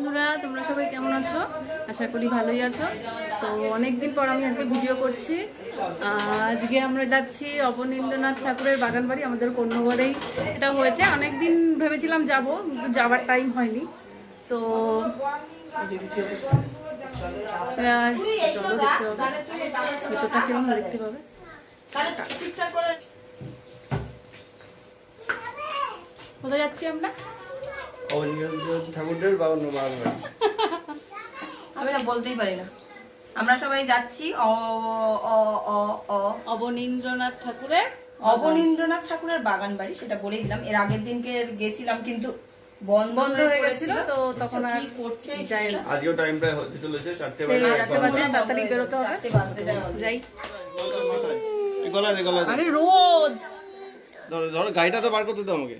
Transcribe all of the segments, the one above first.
বন্ধুরা, তোমরা সবাই কেমন আছো? আশা করি ভালোই আছো। তো অনেকদিন পর আমি আজকে ভিডিও করছি। আজকে আমরা যাচ্ছি অবনীন্দ্রনাথ ঠাকুরের বাগান বাড়ি আমাদের কন্যগড়েই এটা হয়েছে, অনেকদিন ভেবেছিলাম যাব, কিন্তু যাওয়ার টাইম হয়নি। তো দেখতে কেমন দেখতে পাবে? কোথায় যাচ্ছি আমরা? ঠাকুরদের বাউন্ন বাউন্ন আমি না বলতেই পারি না। আমরা সবাই যাচ্ছি অ অ অ অ। অবনীন্দ্রনাথ ঠাকুরের অবনীন্দ্রনাথ ঠাকুরের বাগান বাড়ি সেটা বলেই দিলাম। এর আগের দিনকে গেছিলাম কিন্তু বন্ধ বন্ধ হয়ে গেছিল তো তখন আর কি করছে যাই না আজকেও টাইম প্রায় হতে চলেছে চারটে সেই বাজে চারটে বাজে তাড়াতাড়ি বেরোতে হবে। চারটে বাজতে যায় already। যাই। গলায় দে গলায় দে। আরে রোদ! ধরো ধরো গাড়িটা তো বার করতে দাও আমাকে।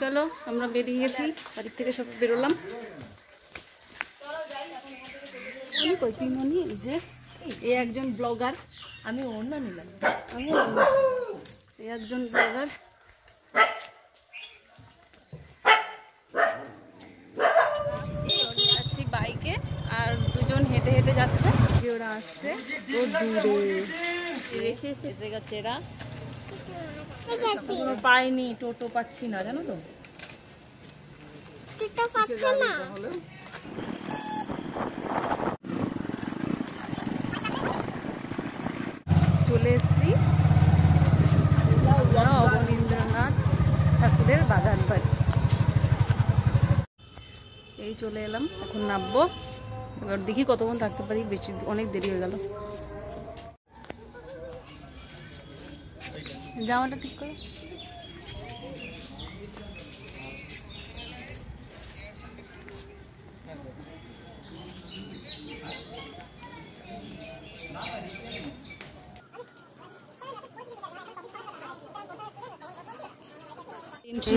চলো আমরা বেরিয়ে গেছি। বাড়ির থেকে সব বেরোলাম। কই যে এই একজন ব্লগার। আমি অন্য নিলাম। আমি এই একজন ব্লগার। যাচ্ছি বাইকে আর দুজন হেঁটে হেঁটে যাচ্ছে। যে ওরা আসছে। তো দূরে। রেখে এসে গেছে এরা কোনো পাইনি টোটো পাচ্ছি না জানো তো? চলে এসছি। অবনীন্দ্রনাথ ঠাকুরের বাগান বাড়ি। এই চলে এলাম এখন নামবো। এবার দেখি কতক্ষণ থাকতে পারি বেশি অনেক দেরি হয়ে গেল। জামাটা ঠিক করো।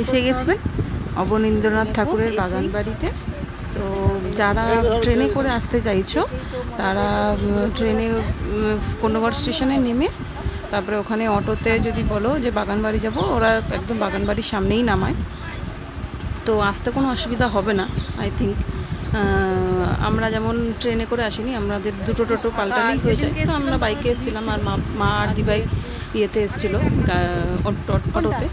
এসে গেছি অবনীন্দ্রনাথ ঠাকুরের বাগান বাড়িতে তো যারা ট্রেনে করে আসতে চাইছো তারা ট্রেনে কোনোগড় স্টেশনে নেমে তারপরে ওখানে অটোতে যদি বলো যে বাগানবাড়ি যাব ওরা একদম বাগান বাড়ির সামনেই নামায়। তো আসতে কোনো অসুবিধা হবে না আই থিঙ্ক আমরা যেমন ট্রেনে করে আসিনি আমাদের দুটো টোটো পাল্টালেই হয়ে যায়। তো আমরা বাইকে এসেছিলাম আর মা মা আর দিবাই ইয়েতে এসেছিল অটোতে।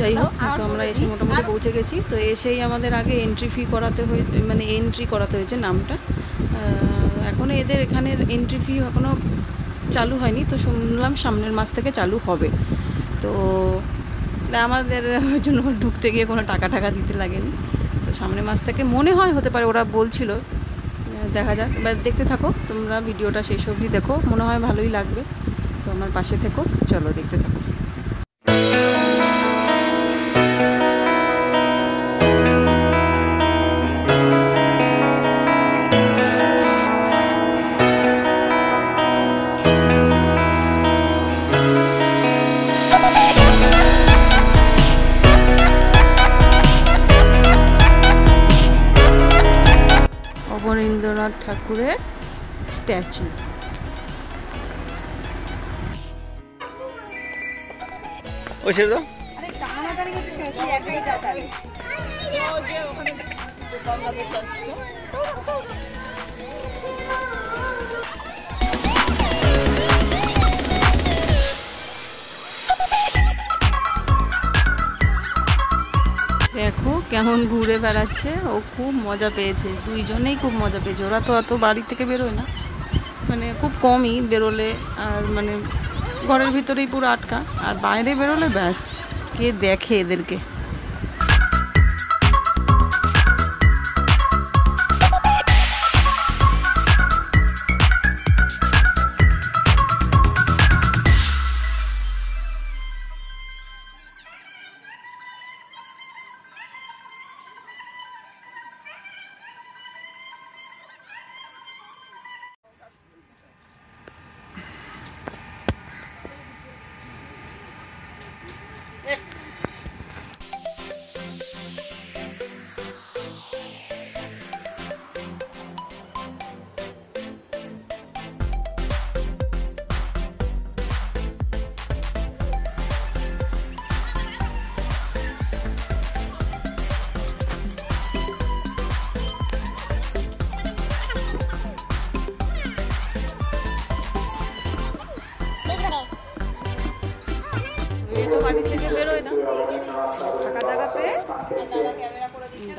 যাই হোক তো আমরা এসে মোটামুটি পৌঁছে গেছি। তো এসেই আমাদের আগে এন্ট্রি ফি করাতে হয়ে মানে এন্ট্রি করাতে হয়েছে নামটা। এখনও এদের এখানের এন্ট্রি ফি এখনও চালু হয়নি, তো শুনলাম সামনের মাস থেকে চালু হবে। তো আমাদের জন্য ঢুকতে গিয়ে কোনো টাকা টাকা দিতে লাগেনি। তো সামনের মাস থেকে মনে হয় হতে পারে ওরা বলছিল। দেখা যাক, এবার দেখতে থাকো, তোমরা ভিডিওটা শেষ অবধি দেখো, মনে হয় ভালোই লাগবে। তো আমার পাশে থেকো, চলো দেখতে থাকো। অবনীন্দ্রনাথ ঠাকুরের স্ট্যাচু। ওই ছেড়ে দাও। আরে টানাটানি কেমন ঘুরে বেড়াচ্ছে, ও খুব মজা পেয়েছে, দুইজনেই খুব মজা পেয়েছে, ওরা তো অত বাড়ি থেকে বেরোয় না। মানে খুব কমই বেরোলে, আর মানে ঘরের ভিতরেই পুরো আটকা, আর বাইরে বেরোলে ব্যাস, কে দেখে এদেরকে।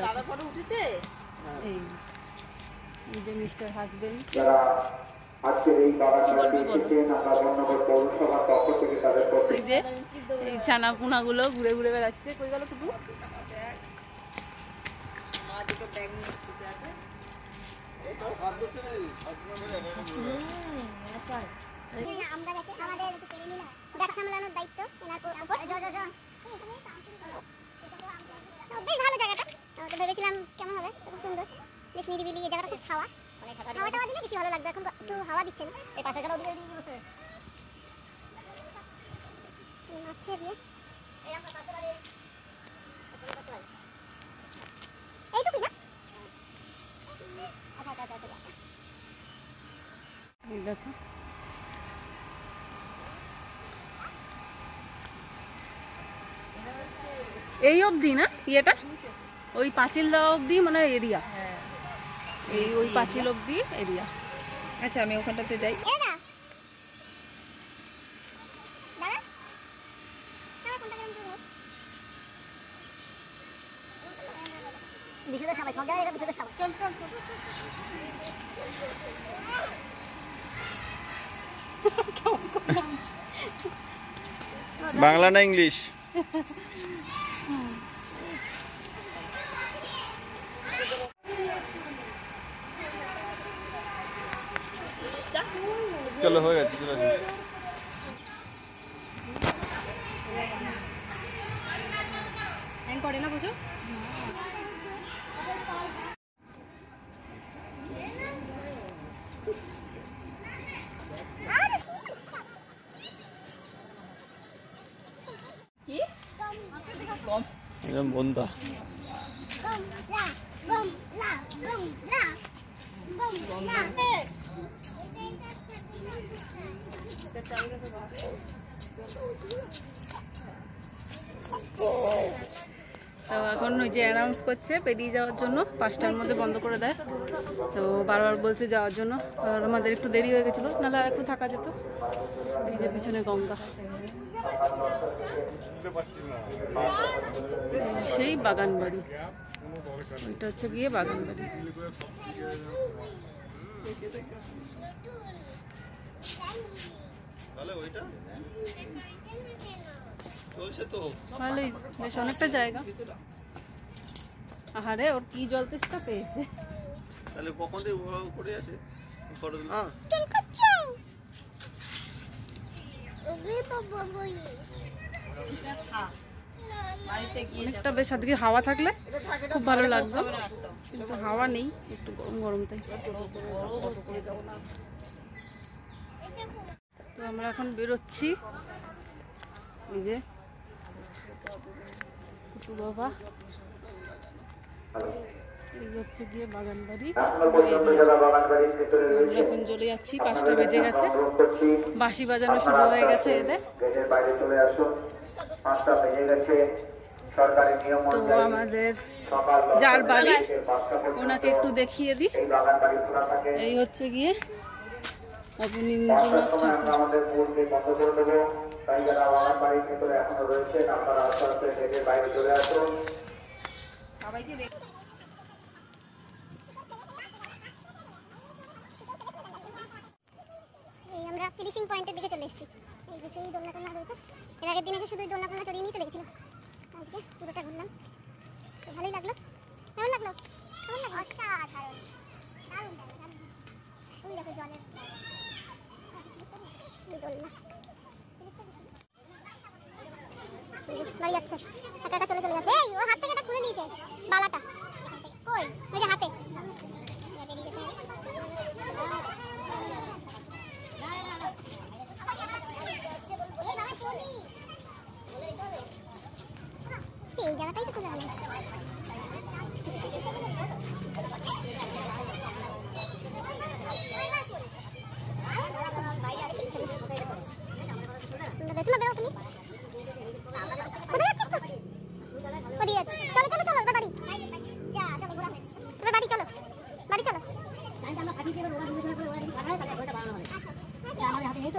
দাদা ফটো উঠেছে? এই এই যে মিস্টার হাজবেন্ড। যারা আজকের এই বাগানটাতে এসেছেন আমরা বর্ণগর পৌরসভার পক্ষ থেকে তাদের এই ছানা পোনাগুলো ঘুরে ঘুরে বেড়াচ্ছে। কই গেল টুকু মা দুটো ব্যাগ নিয়ে এসেছে আছে। আমদার একটু পেরে নিলাম ডাটা সামলানোর দায়িত্ব এনার উপর জ জ জ তো বেশ ভালো জায়গাটা তো ভেবেছিলাম কেমন হবে তো খুব সুন্দর বেশ নিরিবিলি এই জায়গাটা খুব ছাওয়া। হাওয়া টাওয়া দিলে বেশি ভালো লাগবে এখন একটু হাওয়া দিচ্ছে না এই পাশে ওদিকে আচ্ছা এইটুকুই না? আচ্ছা আচ্ছা আচ্ছা আচ্ছা। এই দেখো। এই অবধি না ইয়েটা? ওই পাঁচিল দেওয়া অবধি মানে এরিয়া। এই ওই পাঁচিল অবধি এরিয়া। আচ্ছা আমি ওখানটাতে যাই। এ না। দাদা দাদা কোনটা কেমন করব বিশুদ্ধ সবাই সব জায়গায় বিশুদ্ধ সবাই চল চল চল বাংলা না ইংলিশ চলো হয়ে গেছে চলে আসুন। করে না বুঝো কি কম এরকম তো এখন ওই যে অ্যানাউন্স করছে, বেরিয়ে যাওয়ার জন্য, পাঁচটার মধ্যে বন্ধ করে দেয়। তো বারবার বলছে যাওয়ার জন্য। আর আমাদের একটু দেরি হয়ে গেছিল, নাহলে আর একটু থাকা যেত। এই যে পিছনে গঙ্গা। সেই বাগান বাড়ি এটা হচ্ছে গিয়ে বাগান বাড়ি তাহলে ওইটা? ভালোই বেশ অনেকটা জায়গা। আহারে ওর কি জল তেষ্টা পেয়েছে? তাহলে কখন থেকে করে আছে? হ্যাঁ। অনেকটা বেশ আজকে হাওয়া থাকলে খুব ভালো লাগতো কিন্তু হাওয়া নেই একটু গরম গরম তাই। তো আমরা এখন বেরোচ্ছি। এই যে কুটু বাবা এই হচ্ছে গিয়ে বাগান বাড়ি এখন চলে যাচ্ছি, পাঁচটা বেজে গেছে। বাঁশি বাজানো শুরু হয়ে গেছে এদের। তো আমাদের যার বাড়ি, ওনাকে একটু দেখিয়ে দিই। এই হচ্ছে গিয়ে অবনীন্দ্রনাথ ঠাকুর। তাই যারা আমার বাড়ির ভেতরে এখনও রয়েছেন আপনারা আস্তে আস্তে হেঁটে বাইরে চলে আসুন। সবাইকে এই আমরা ফিনিশিং পয়েন্টের দিকে চলে এসেছি। এই যে সেই দোলনা টোলনা রয়েছে। এর আগের দিন এসে শুধু দোলনা টোলনা চড়িয়ে নিয়ে চলে গেছিলাম আজকে পুরোটা ঘুরলাম তো ভালোই লাগল কেমন লাগল কেমন লাগল অসাধারণ দারুণ দারুণ দারুণ ওই দেখো জলের ওই দোলনা এই যে বাড়ি যাচ্ছে। একা চলে চলে যাচ্ছে। এই, ও হাত থেকে খুলে নিয়েছে। বালাটা। কই? ওই যে হাতে। এই জায়গাটাই তো খোঁজা হলো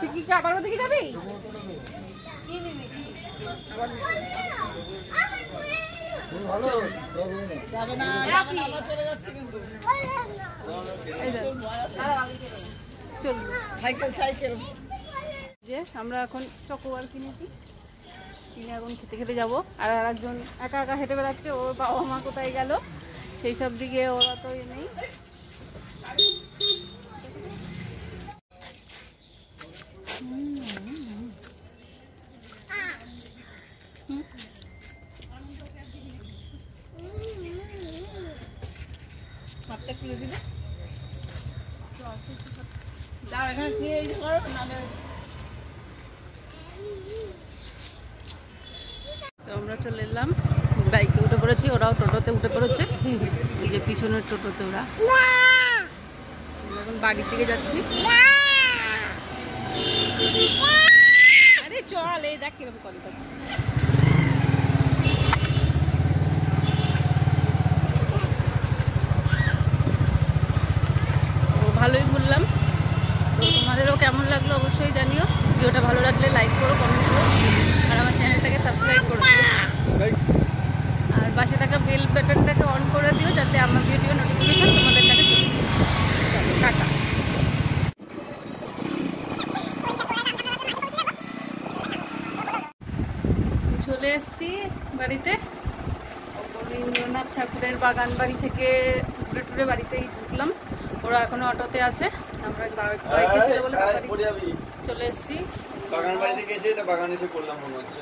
তুই কি আবার ওদিকে যাবি? চল সাইকেল সাইকেল। যে আমরা এখন চকোবার কিনেছি। কিনে এখন খেতে খেতে যাব। আর আরেকজন একা একা হেঁটে বেড়াচ্ছে, ওর বাবা মা কোথায় গেল? সেই সব দিকে ওরা তো এ নেই। হাতটা খুলে দিলে। এখানে খেয়ে করো আমরা চলে এলাম। বাইকে উঠে পড়েছি, ওরাও টোটোতে উঠে পড়েছে। এই যে পিছনের টোটোতে ওরা। এখন বাড়ির দিকে যাচ্ছি। আরে চল দেখ কীরকম। ভালোই ঘুরলাম। তো তোমাদেরও কেমন লাগল অবশ্যই জানিও। ভিডিওটা ভালো লাগলে লাইক করো কমেন্ট করো। চ্যানেলটাকে সাবস্ক্রাইব করো আর পাশে থাকা বেল বাটনটাকে অন করে দিও যাতে আমার ভিডিও নোটিফিকেশন তোমাদের কাছে চলে। টাটা। চলে এসেছি বাড়িতে। রবীন্দ্রনাথ ঠাকুরের বাগান বাড়ি থেকে ঘুরে টুরে বাড়িতেই ঢুকলাম। ওরা এখনও অটোতে আছে। আমরা বাইকে ছিল বলে চলে এসেছি। বাগান বাড়ি থেকে এসে এটা বাগান এসে পড়লাম মনে হচ্ছে।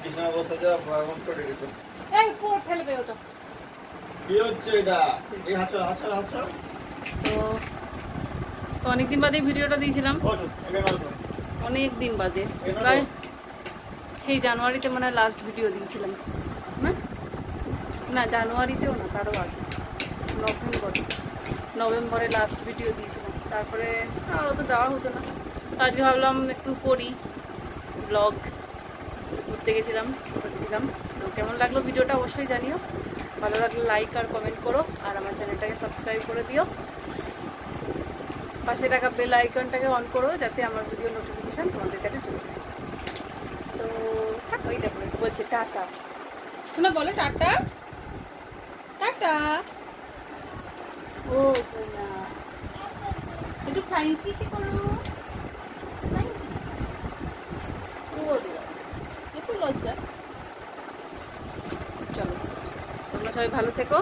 কৃষ্ণ অবস্থা যা বাগান করে গেছে এই পড় ফেলবে ওটা। কি হচ্ছে এটা? এই তো তো অনেকদিন বাদে ভিডিওটা দিয়েছিলাম। অনেক দিন বাদে। প্রায় সেই জানুয়ারিতে মানে লাস্ট ভিডিও দিয়েছিলাম। না না জানুয়ারিতেও না তারও আগে। নভেম্বর। নভেম্বরে লাস্ট ভিডিও দিয়েছিলাম। তারপরে আর অত দেওয়া হতো না। তো আজকে ভাবলাম একটু করি ব্লগ ঘুরতে গেছিলাম দিলাম তো কেমন লাগল ভিডিওটা অবশ্যই জানিও। ভালো লাগলে লাইক আর কমেন্ট করো, আর আমার চ্যানেলটাকে সাবস্ক্রাইব করে দিও। পাশে থাকা বেল আইকনটাকে অন করো, যাতে আমার ভিডিও নোটিফিকেশান তোমাদের কাছে চলে যায়। তো থাক ওই দেখো, বলছে টাটা। শোনা, বলো, টাটা। টাটা। ও, সোনা। একটু ফাইন কিসে করো ফ্লাইং কিসে ওরে বাবা, এত লজ্জা চলো তোমরা সবাই ভালো থেকো।